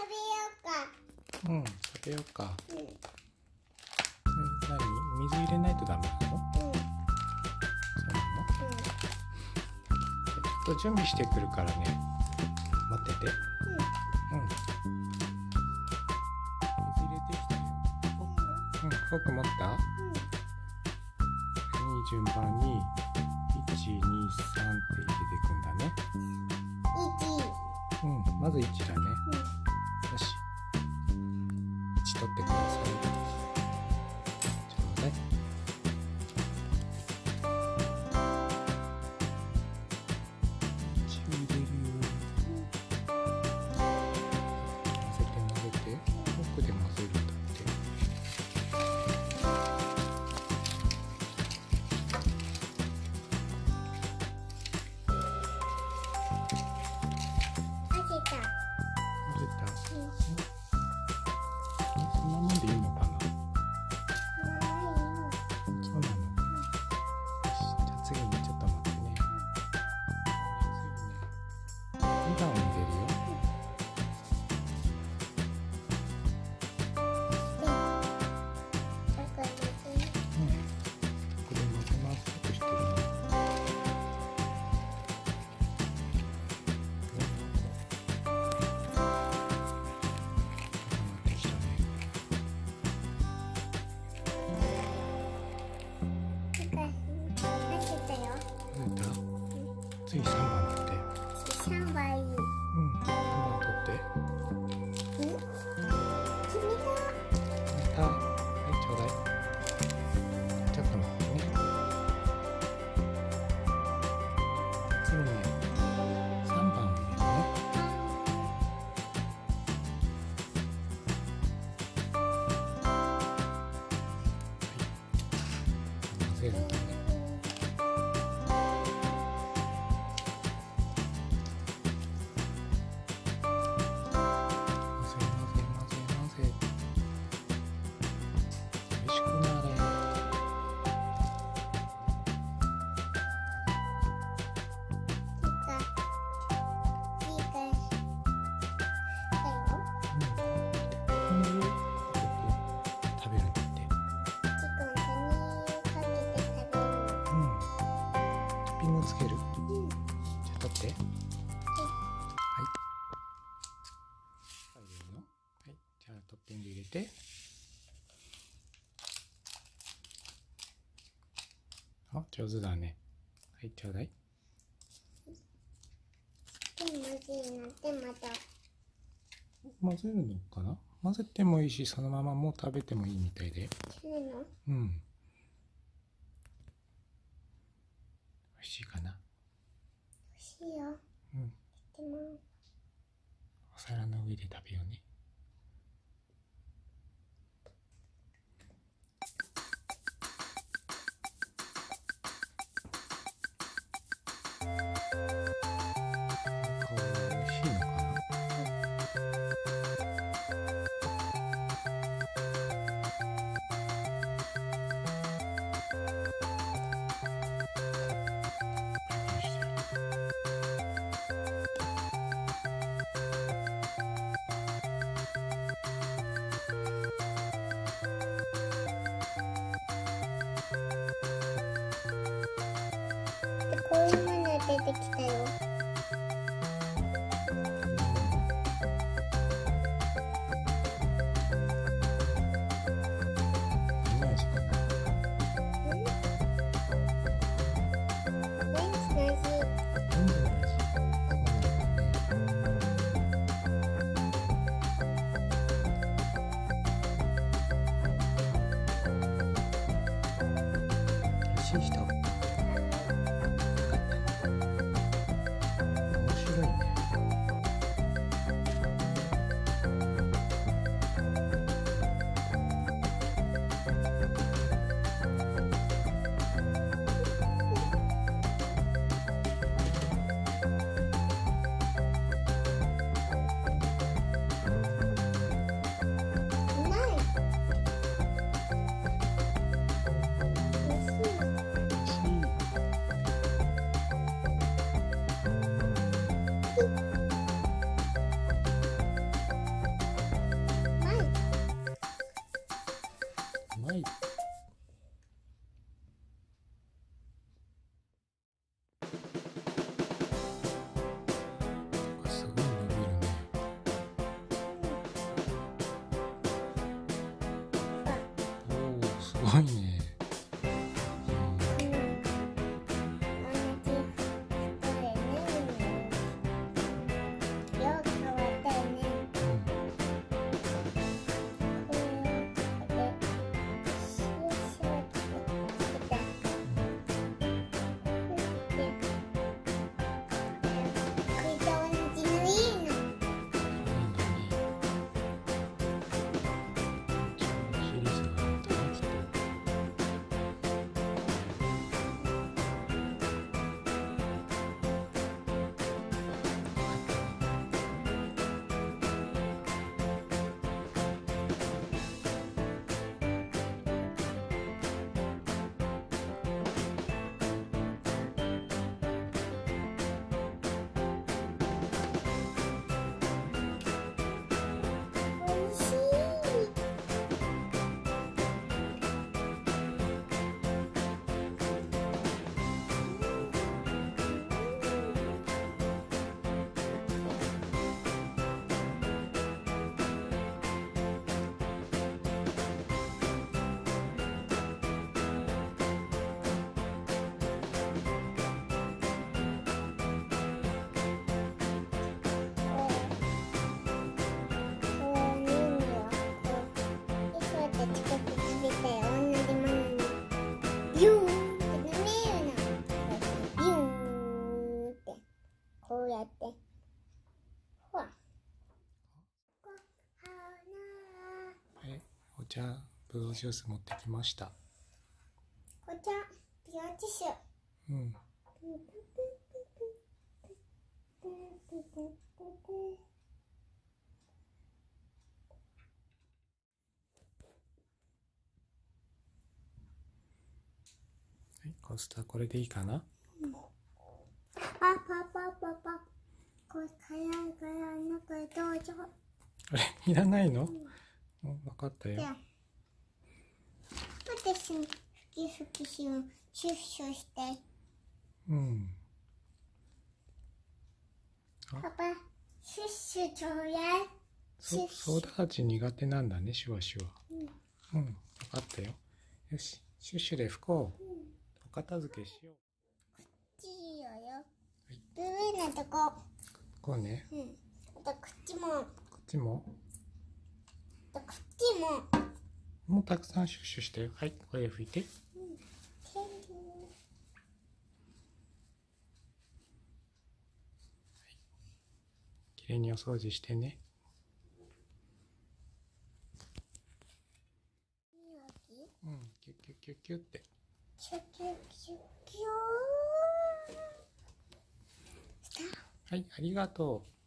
食べようか。うん食べようか。うん。何水入れないとダメなの？そううん。うんなの？ちょっと準備してくるからね。待ってて。うん。水入れてきたよ。うん。フォーク持った？に順番に123って入れていくんだね。うん。まず1だね。よしち取ってください。次3番取って。うの上食べるんだって。うん。トッピングつける？じゃあ取って。はい。じゃあトッピング入れて。あ、上手だね。はい、ちょうだい。混ぜるのかな？混ぜてもいいし、そのままもう食べてもいいみたいで。うん。美味しいかな？うん。お皿の上で食べようね。もの出てきたよ。何味かまい。すごい伸びるね。おお、すごいね。やって。ほら。えお茶ブドウジュース持ってきましたこちら、ピアティッシュ。うんはいコスターこれでいいかなパパパパパ。これ、からいから、中へどうぞ。あれいらないの？うん分かったよ。私に、ふきふきしよう。シュッシュして。うんパパ、シュッシュちょうだい。そソーダ味苦手なんだねシュワシュワうんうん分かったよよしシュッシュで拭こうお片付けしようちいよよ。いブルーのとこ。こうねうん。あと、こっちも。ちも？と、こっちも。もうたくさんシュッシュしてよはいこれ拭いて。きれい。にお掃除してね。うんキュッキュッキュッキュッって。キュキュキュキュー。した。はいありがとう